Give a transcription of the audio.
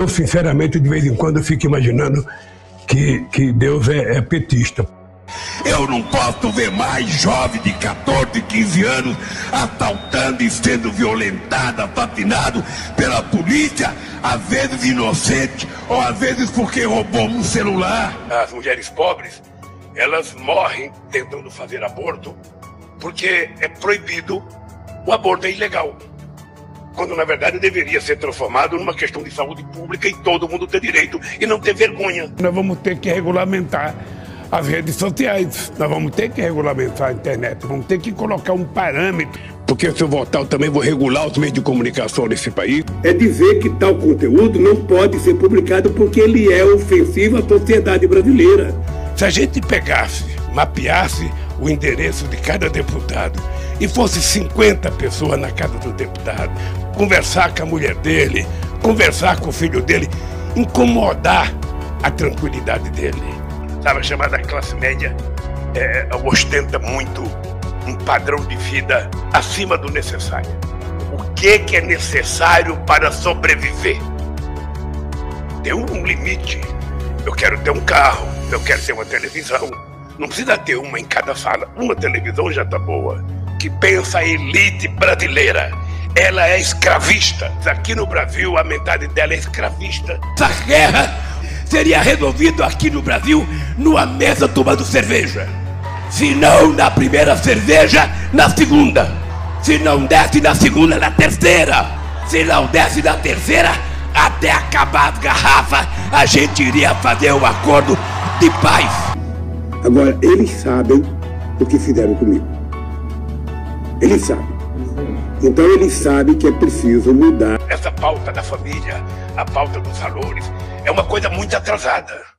Eu, sinceramente, de vez em quando, fico imaginando que, que Deus é, é petista. Eu não posso ver mais jovem de 14, 15 anos assaltando e sendo violentado, assassinado pela polícia, às vezes inocente, ou às vezes porque roubou um celular. As mulheres pobres, elas morrem tentando fazer aborto porque é proibido, o aborto é ilegal quando na verdade deveria ser transformado numa questão de saúde pública e todo mundo ter direito e não ter vergonha. Nós vamos ter que regulamentar as redes sociais, nós vamos ter que regulamentar a internet, vamos ter que colocar um parâmetro. Porque se eu votar, eu também vou regular os meios de comunicação nesse país. É dizer que tal conteúdo não pode ser publicado porque ele é ofensivo à sociedade brasileira. Se a gente pegasse, mapeasse o endereço de cada deputado e fosse 50 pessoas na casa do deputado, conversar com a mulher dele, conversar com o filho dele, incomodar a tranquilidade dele. Sabe, a chamada classe média é, ostenta muito um padrão de vida acima do necessário. O que, que é necessário para sobreviver? Tem um limite. Eu quero ter um carro, eu quero ter uma televisão. Não precisa ter uma em cada sala. Uma televisão já está boa. Que pensa a elite brasileira ela é escravista. Aqui no Brasil, a metade dela é escravista. Essa guerra seria resolvida aqui no Brasil numa mesa tomando cerveja. Se não na primeira cerveja, na segunda. Se não desce na segunda, na terceira. Se não desce na terceira, até acabar as garrafas, a gente iria fazer um acordo de paz. Agora, eles sabem o que fizeram comigo. Eles sabem. Então ele sabe que é preciso mudar. Essa pauta da família, a pauta dos valores, é uma coisa muito atrasada.